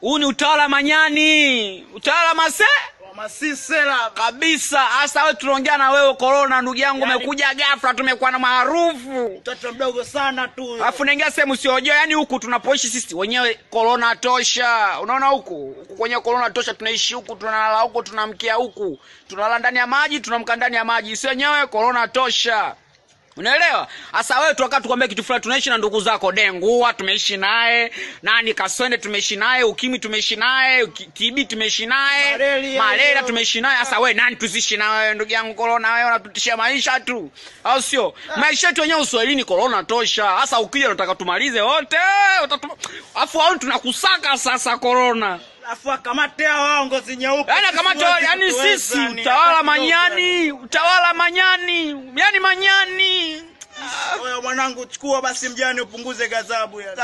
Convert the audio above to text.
huu ni utawala manyani. Utawala mase Masisela kabisa hasa we tunaongea na wewe korona ndugu yangu umekuja yani, ghafla tumekuwa na maarufu. Mtoto mdogo sana tu. alafu naingia sehemu siojua yani huku tunapoishi sisi wenyewe korona tosha. Unaona huku? Huku kwenye korona tosha tunaishi huku tunalala huku tunamkia huku. Tunalala ndani ya maji tunamka ndani ya maji. Si wenyewe korona tosha unaelewa? Hasa wewe tuwakaa tukwambia kitu fulani tunaishi na ndugu zako dengua tumeishi naye nani kaswende tumeishi naye ukimi tumeishi naye tibi tumeishi naye Malaria tumeishi naye. Hasa wewe nani tuzishi na wewe ndugu yangu korona wewe unatutishia maisha tu au sio? Maisha yetu wenyewe uswahilini korona tosha. Hasa ukija unataka tumalize wote afu au tunakusaka sasa korona afu akamate hao ngozi nyeupe. yani kama Sisi yani sisi utawala manyani utawala manyani yani. manyani yani. Oya mwanangu chukua basi mjane upunguze ghadhabu ya